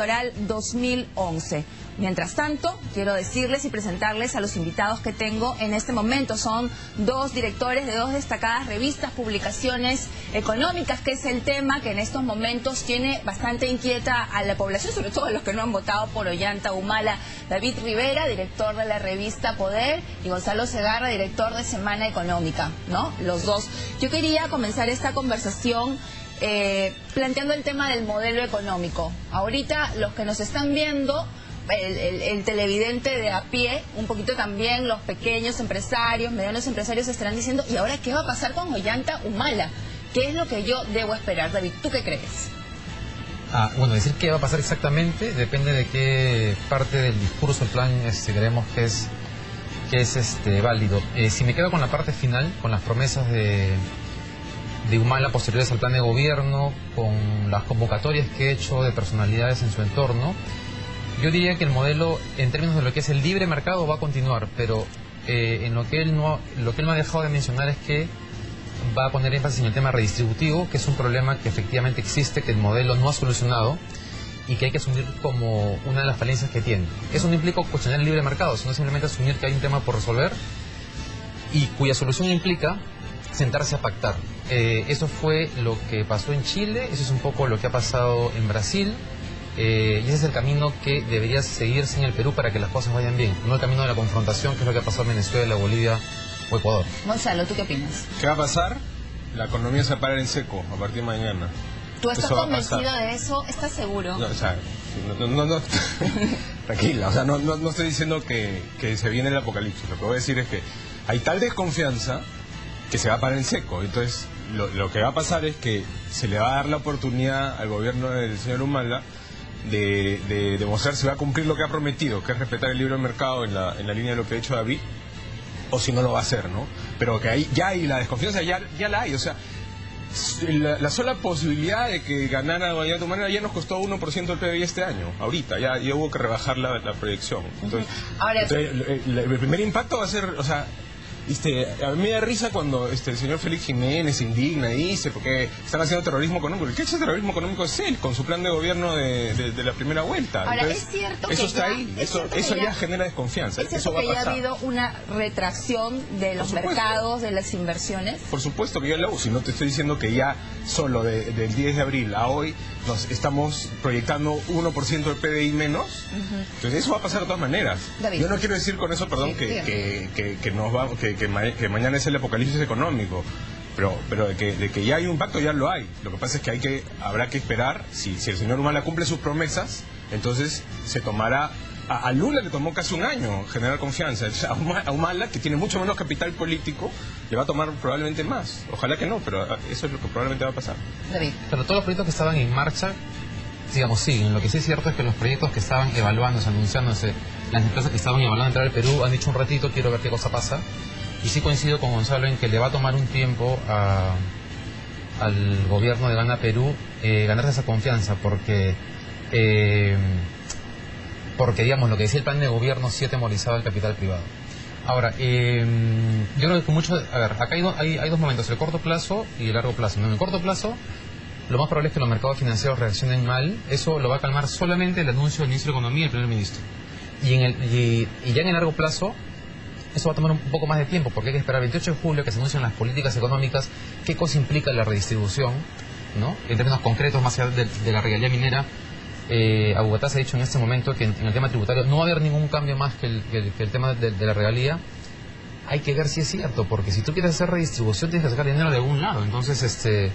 electoral 2011. Mientras tanto, quiero decirles y presentarles a los invitados que tengo en este momento. Son dos directores de dos destacadas revistas, publicaciones económicas, que es el tema que en estos momentos tiene bastante inquieta a la población, sobre todo a los que no han votado por Ollanta Humala. David Rivera, director de la revista Poder, y Gonzalo Segarra, director de Semana Económica, ¿no? Los dos. Yo quería comenzar esta conversación eh, planteando el tema del modelo económico. Ahorita los que nos están viendo el, televidente de a pie, un poquito también los pequeños empresarios, medianos empresarios estarán diciendo, ¿y ahora qué va a pasar con Ollanta Humala? ¿Qué es lo que yo debo esperar? David, ¿tú qué crees? Ah, bueno, decir qué va a pasar exactamente depende de qué parte del discurso, el plan, este, creemos que es, que es este, válido. Eh, si me quedo con la parte final, con las promesas de, de Humala posteriores al plan de gobierno, con las convocatorias que he hecho de personalidades en su entorno, yo diría que el modelo, en términos de lo que es el libre mercado, va a continuar, pero eh, en lo que, él no, lo que él no ha dejado de mencionar es que va a poner énfasis en el tema redistributivo, que es un problema que efectivamente existe, que el modelo no ha solucionado y que hay que asumir como una de las falencias que tiene. Eso no implica cuestionar el libre mercado, sino simplemente asumir que hay un tema por resolver y cuya solución implica sentarse a pactar. Eh, eso fue lo que pasó en Chile, eso es un poco lo que ha pasado en Brasil, eh, y ese es el camino que debería seguirse en el Perú para que las cosas vayan bien, no el camino de la confrontación, que es lo que ha pasado en Venezuela, Bolivia o Ecuador. Gonzalo, ¿tú qué opinas? ¿Qué va a pasar? La economía se va a parar en seco a partir de mañana. ¿Tú estás convencido de eso? ¿Estás seguro? No, o sea, no, no, no tranquila, o sea, no, no, estoy diciendo que, que se viene el apocalipsis, lo que voy a decir es que hay tal desconfianza que se va a parar en seco, entonces lo, lo que va a pasar es que se le va a dar la oportunidad al gobierno del señor Humala de, demostrar si va a cumplir lo que ha prometido, que es respetar el libre mercado en la, en la línea de lo que ha hecho David, o si no lo va a hacer, ¿no? Pero que ahí ya hay la desconfianza, ya, ya la hay, o sea, la, sola posibilidad de que ganara tu manera ya nos costó 1% del PBI este año, ahorita, ya, ya hubo que rebajar la, proyección. Entonces, el, primer impacto va a ser, o sea, este, a mí me da risa cuando este, el señor Félix Jiménez se indigna y dice porque están haciendo terrorismo económico. ¿Qué es terrorismo económico? Es él, con su plan de gobierno de, la primera vuelta. Ahora, es cierto eso está ahí, eso, eso ya, genera desconfianza. ¿Es eso va que ha habido una retracción de los mercados, de las inversiones? Por supuesto que ya lo si no te estoy diciendo que ya solo del 10 de abril a hoy nos estamos proyectando 1% del PBI menos. Entonces eso va a pasar de todas maneras. Yo no quiero decir con eso, perdón, que, que, que, nos va, que que, mañana es el apocalipsis económico. Pero, pero de, que, de que ya hay un pacto, ya lo hay. Lo que pasa es que, hay que habrá que esperar, si, si el señor Humala cumple sus promesas, entonces se tomará a, Lula le tomó casi un año generar confianza. A Humala, que tiene mucho menos capital político, le va a tomar probablemente más. Ojalá que no, pero eso es lo que probablemente va a pasar. David. Pero todos los proyectos que estaban en marcha, digamos, siguen. Lo que sí es cierto es que los proyectos que estaban evaluándose, anunciándose, las empresas que estaban evaluando entrar al Perú han dicho un ratito, quiero ver qué cosa pasa. Y sí coincido con Gonzalo en que le va a tomar un tiempo al gobierno de Gana Perú eh, ganarse esa confianza, porque, eh, porque digamos, lo que decía el plan de gobierno sí ha temorizado al capital privado. Ahora, eh, yo creo que mucho, a ver, acá hay, hay, dos momentos, el corto plazo y el largo plazo. En el corto plazo, lo más probable es que los mercados financieros reaccionen mal, eso lo va a calmar solamente el anuncio del ministro de Economía y el primer ministro. Y, en el, y ya en el largo plazo, eso va a tomar un poco más de tiempo porque hay que esperar el 28 de julio que se anuncien las políticas económicas, qué cosa implica la redistribución, ¿no? En términos concretos, más allá de, la regalía minera, eh, Bogotá se ha dicho en este momento que en, el tema tributario no va a haber ningún cambio más que el, tema de, de, la regalía. Hay que ver si es cierto, porque si tú quieres hacer redistribución tienes que sacar dinero de algún lado. Entonces, este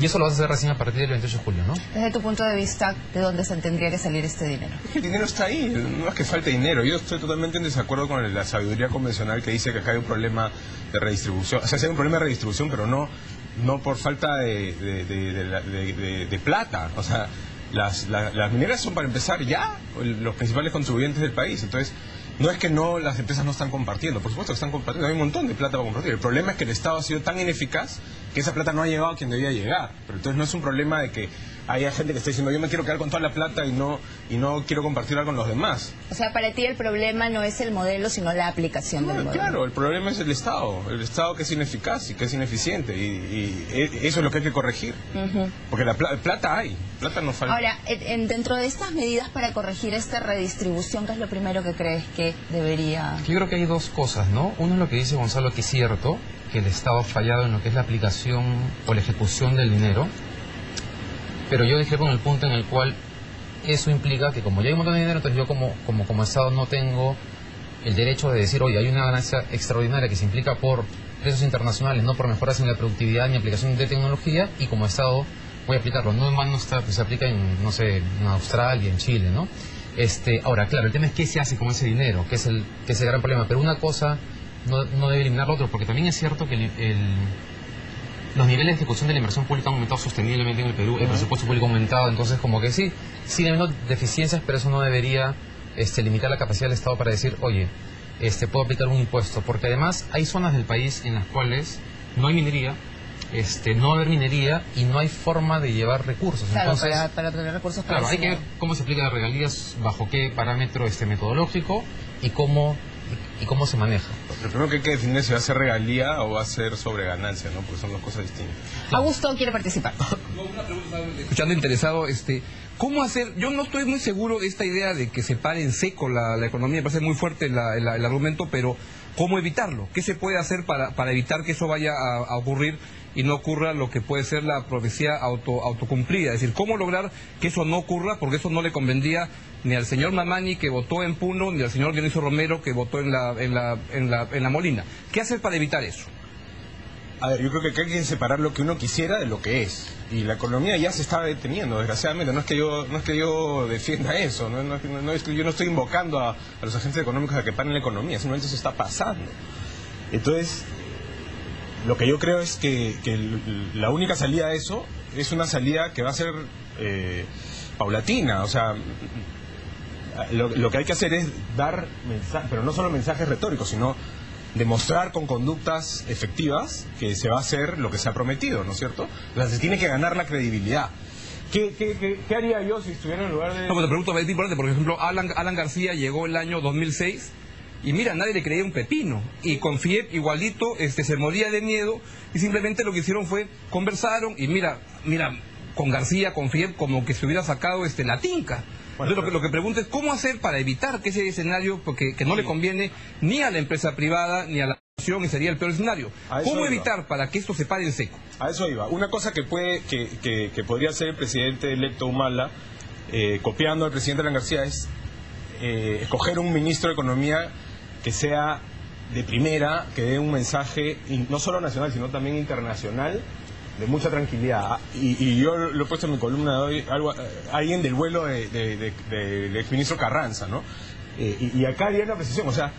y eso lo vas a hacer recién a partir del 28 de julio, ¿no? Desde tu punto de vista, ¿de dónde se tendría que salir este dinero? El dinero está ahí, no es que falte dinero. Yo estoy totalmente en desacuerdo con la sabiduría convencional que dice que acá hay un problema de redistribución. O sea, hay un problema de redistribución, pero no, no por falta de, de, plata. O sea, las, las mineras son para empezar ya los principales contribuyentes del país. Entonces, no es que no las empresas no están compartiendo, por supuesto que están compartiendo, hay un montón de plata para compartir. El problema es que el Estado ha sido tan ineficaz que esa plata no ha llegado a quien debía llegar. Pero entonces no es un problema de que hay gente que está diciendo yo me quiero quedar con toda la plata y no y no quiero compartirla con los demás. O sea, para ti el problema no es el modelo, sino la aplicación del modelo. Claro, el problema es el Estado, el Estado que es ineficaz y que es ineficiente y, e, eso es lo que hay que corregir. Porque la plata hay, plata no falta. Ahora, en, dentro de estas medidas para corregir esta redistribución, ¿qué es lo primero que crees que debería...? Yo creo que hay dos cosas, ¿no? Uno es lo que dice Gonzalo, que es cierto, que el Estado ha fallado en lo que es la aplicación o la ejecución del dinero, pero yo dije con el punto en el cual eso implica que como ya hay un montón de dinero, entonces yo como, como, como Estado no tengo el derecho de decir, oye, hay una ganancia extraordinaria que se implica por precios internacionales, no por mejoras en la productividad ni aplicación de tecnología, y como Estado voy a aplicarlo. No en vano está, pues, se aplica en, no sé, en Australia, en Chile, ¿no? Este, ahora, claro, el tema es qué se hace con ese dinero, que es el, que es el gran problema. Pero una cosa no, no debe eliminar la otra, porque también es cierto que el los niveles de ejecución de la inversión pública han aumentado sosteniblemente en el Perú, el presupuesto público ha aumentado, entonces como que sí, sigue habiendo deficiencias, pero eso no debería este, limitar la capacidad del Estado para decir, oye, este, puedo aplicar un impuesto, porque además hay zonas del país en las cuales no hay minería, este, no va a haber minería y no hay forma de llevar recursos. Claro, para, para, tener recursos Claro, hay que ver cómo se aplica las regalías, bajo qué parámetro este metodológico y cómo y cómo se maneja. Lo primero que hay que definir es si va a ser regalía o va a ser sobre ganancia, ¿no? Porque son dos cosas distintas. Augusto quiere participar. una pregunta, escuchando interesado, este, ¿cómo hacer? Yo no estoy muy seguro de esta idea de que se pare en seco la, economía, me parece muy fuerte el argumento, pero ¿cómo evitarlo? ¿Qué se puede hacer para, para evitar que eso vaya a, ocurrir y no ocurra lo que puede ser la profecía auto, autocumplida? Es decir, ¿cómo lograr que eso no ocurra? Porque eso no le convendría ni al señor Mamani que votó en Puno, ni al señor Dionisio Romero que votó en la, en la, en la, en la Molina. ¿Qué hacer para evitar eso? A ver, yo creo que hay que separar lo que uno quisiera de lo que es. Y la economía ya se está deteniendo, desgraciadamente. No es que yo, no es que yo defienda eso, no, no, es que yo no estoy invocando a, los agentes económicos a que paren la economía, simplemente eso está pasando. Entonces, lo que yo creo es que, la única salida a eso es una salida que va a ser eh, paulatina. O sea, lo, que hay que hacer es dar mensajes, pero no solo mensajes retóricos, sino demostrar con conductas efectivas que se va a hacer lo que se ha prometido, ¿no es cierto? O se tiene que ganar la credibilidad. ¿Qué, qué, qué, haría yo si estuviera en lugar de...? No, pues te pregunto, es importante, por ejemplo, Alan, Alan García llegó el año 2006 y mira, nadie le creía un pepino. Y con FIEP igualito este, se moría de miedo y simplemente lo que hicieron fue conversaron y mira, mira, con García, con FIEP, como que se hubiera sacado este, la tinca lo que, lo que pregunto es cómo hacer para evitar que ese escenario, porque que no le conviene ni a la empresa privada ni a la nación y sería el peor escenario. ¿Cómo evitar para que esto se pare en seco? A eso iba. Una cosa que puede que, que, podría hacer el presidente electo Humala, eh, copiando al presidente Alan García, es eh, escoger un ministro de Economía que sea de primera, que dé un mensaje no solo nacional, sino también internacional de mucha tranquilidad. Y, yo lo he puesto en mi columna de hoy, algo, eh, alguien del vuelo del de, exministro Carranza, ¿no? Eh, y, acá haría una precisión, o sea,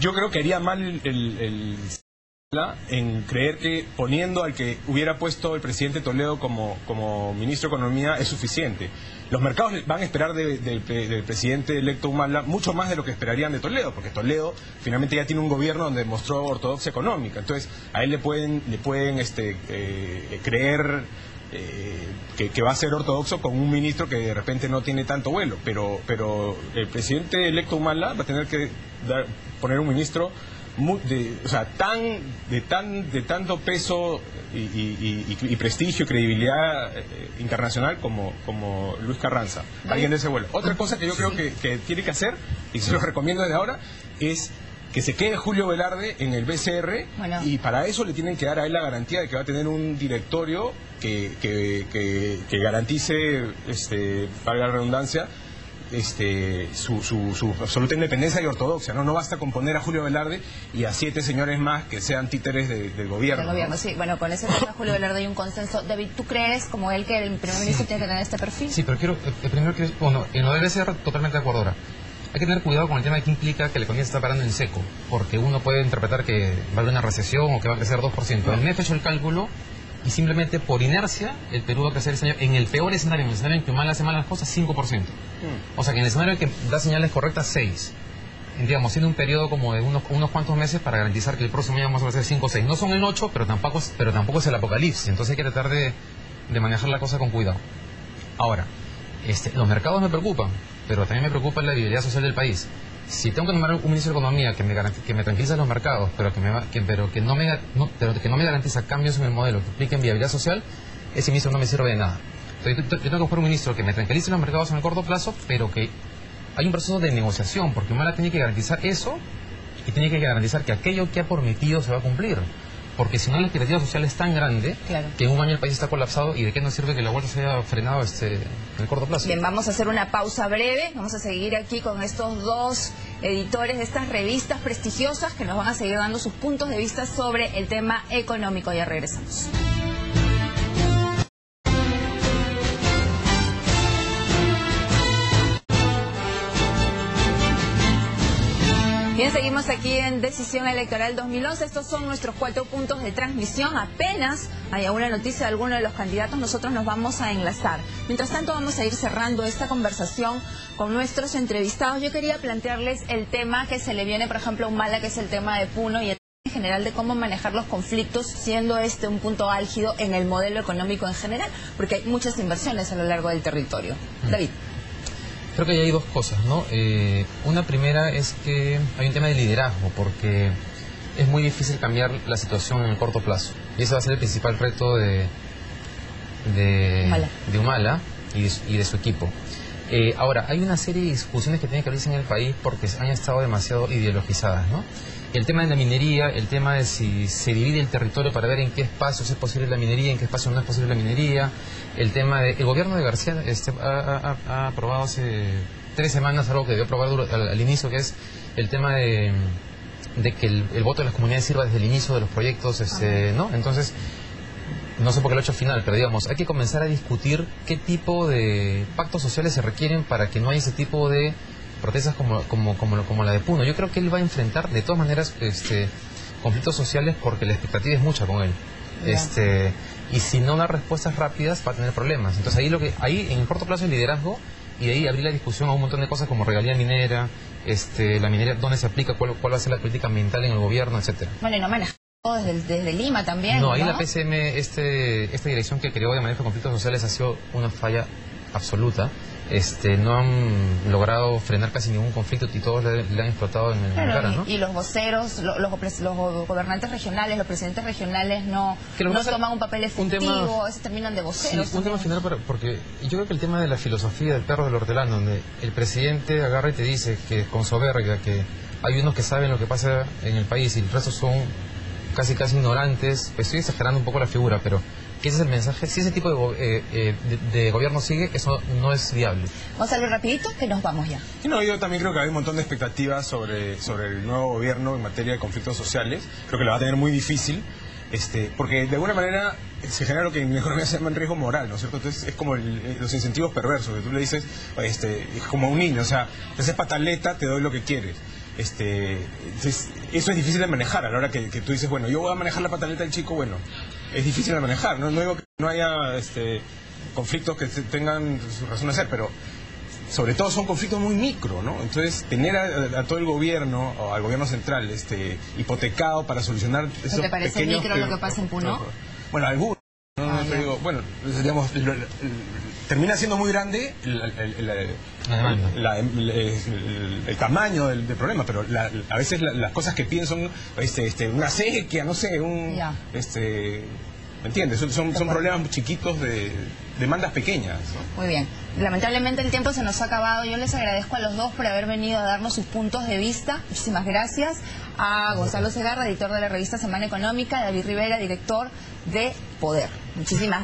yo creo que haría mal el en creer que poniendo al que hubiera puesto el presidente Toledo como, como ministro de Economía es suficiente. Los mercados van a esperar del presidente electo Humala mucho más de lo que esperarían de Toledo, porque Toledo finalmente ya tiene un gobierno donde mostró ortodoxia económica. Entonces, a él le pueden, le pueden este, eh, creer eh, que, va a ser ortodoxo con un ministro que de repente no tiene tanto vuelo. Pero, pero el presidente electo Humala va a tener que poner un ministro de, o sea, tan, de, tan, de tanto peso y, prestigio y credibilidad eh, internacional como, como Luis Carranza, alguien de ese vuelo. Otra cosa que yo creo que, tiene que hacer, y se lo recomiendo desde ahora, es que se quede Julio Velarde en el BCR y para eso le tienen que dar a él la garantía de que va a tener un directorio que, que, que, garantice, este, valga la redundancia, este, su, su, absoluta independencia y ortodoxia. ¿no? no basta con poner a Julio Velarde y a siete señores más que sean títeres del gobierno. gobierno, sí. Bueno, con ese tema Julio Velarde hay un consenso. David, ¿tú crees, como él, que el primer ministro tiene que tener este perfil? Sí, pero quiero, el primero que, bueno, no debe ser totalmente de acuerdo ahora. Hay que tener cuidado con el tema de qué implica que la economía se está parando en seco, porque uno puede interpretar que va a haber una recesión o que va a crecer 2%. El MEF ha hecho el cálculo y simplemente por inercia el Perú va a crecer en el peor escenario, en el escenario en que mal hace mal las cosas, 5%. Mm. O sea que en el escenario en que da señales correctas, 6. Digamos, tiene un periodo como de unos, unos cuantos meses para garantizar que el próximo año vamos a crecer 5 o 6. No son el 8, pero tampoco, pero tampoco es el apocalipsis. Entonces hay que tratar de, de manejar la cosa con cuidado. Ahora, este, los mercados me preocupan, pero también me preocupa la viabilidad social del país. Si tengo que nombrar un ministro de Economía que me, que me tranquiliza los mercados, pero que, me que, pero, que no me, no, que no me garantiza cambios en el modelo que impliquen viabilidad social, ese ministro no me sirve de nada. Entonces, yo, tengo que buscar un ministro que me tranquilice los mercados en el corto plazo, pero que hay un proceso de negociación, porque Humala tiene que garantizar eso y tiene que garantizar que aquello que ha prometido se va a cumplir porque si no la expectativa social es tan grande que en un año el país está colapsado y de qué nos sirve que la vuelta se haya frenado este, en el corto plazo. Bien, vamos a hacer una pausa breve, vamos a seguir aquí con estos dos editores de estas revistas prestigiosas que nos van a seguir dando sus puntos de vista sobre el tema económico. Ya regresamos. Bien, seguimos aquí en Decisión Electoral 2011. Estos son nuestros cuatro puntos de transmisión. Apenas hay alguna noticia de alguno de los candidatos, nosotros nos vamos a enlazar. Mientras tanto, vamos a ir cerrando esta conversación con nuestros entrevistados. Yo quería plantearles el tema que se le viene, por ejemplo, a Humala, que es el tema de Puno y el en general de cómo manejar los conflictos, siendo este un punto álgido en el modelo económico en general, porque hay muchas inversiones a lo largo del territorio. David. Creo que hay dos cosas, ¿no? Eh, una primera es que hay un tema de liderazgo, porque es muy difícil cambiar la situación en el corto plazo. Y ese va a ser el principal reto de, de, Humala, y, de, su equipo. Eh, ahora, hay una serie de discusiones que tienen que abrirse en el país porque han estado demasiado ideologizadas, ¿no? El tema de la minería, el tema de si se divide el territorio para ver en qué espacios es posible la minería, en qué espacios no es posible la minería, el tema de... El gobierno de García este, ha, aprobado hace tres semanas algo que debió aprobar al, inicio, que es el tema de, que el, voto de las comunidades sirva desde el inicio de los proyectos, este, ¿no? Entonces, no sé por qué lo he hecho al final, pero digamos, hay que comenzar a discutir qué tipo de pactos sociales se requieren para que no haya ese tipo de protestas como, como, como, como la de Puno. Yo creo que él va a enfrentar de todas maneras este, conflictos sociales porque la expectativa es mucha con él. Este, y si no da respuestas rápidas va a tener problemas. Entonces ahí lo que ahí en el corto plazo el liderazgo y de ahí abrir la discusión a un montón de cosas como regalía minera, este, la minería, dónde se aplica, cuál, cuál va a ser la política ambiental en el gobierno, etcétera. Bueno, y no maneja desde, desde, Lima también. No, ahí la PCM, este, esta dirección que creó de manejo de conflictos sociales ha sido una falla absoluta este, no han logrado frenar casi ningún conflicto y todos le, han explotado en el cara, ¿no? Y, los voceros, los, los, gobernantes regionales, los presidentes regionales no, no toman un papel efectivo, se terminan de voceros. un tema final porque yo creo que el tema de la filosofía del perro del hortelano, donde el presidente agarra y te dice que con soberbia que hay unos que saben lo que pasa en el país y el resto son casi casi ignorantes, estoy exagerando un poco la figura, pero ese es el mensaje. Si ese tipo de, eh, eh, de, gobierno sigue, eso no es viable. Vamos a salir rapidito, que nos vamos ya. no, yo también creo que hay un montón de expectativas sobre, sobre el nuevo gobierno en materia de conflictos sociales. Creo que lo va a tener muy difícil. Este, porque de alguna manera se genera lo que en economía se llama en riesgo moral, ¿no es cierto? Entonces es como los incentivos perversos, que tú le dices, este, es como un niño, o sea, te haces pataleta, te doy lo que quieres. Este, entonces, eso es difícil de manejar a la hora que, que, tú dices, bueno, yo voy a manejar la pataleta del chico, bueno, es difícil de manejar. No, digo que no haya este, conflictos que tengan su razón de ser, pero sobre todo son conflictos muy micro, ¿no? Entonces, tener a, todo el gobierno, o al gobierno central, este, hipotecado para solucionar esos ¿Te parece micro lo que pasa en Puno? Bueno, algunos. Bueno, digamos, termina siendo muy grande el, tamaño del, problema, pero a veces las cosas que piden son este, este, una sequía, no sé, un... Este, ¿Me entiendes? Son, son, problemas chiquitos de demandas pequeñas. Muy bien. Lamentablemente el tiempo se nos ha acabado. Yo les agradezco a los dos por haber venido a darnos sus puntos de vista. Muchísimas gracias. A Gonzalo Segarra, editor de la revista Semana Económica, David Rivera, director de Poder. Muchísimas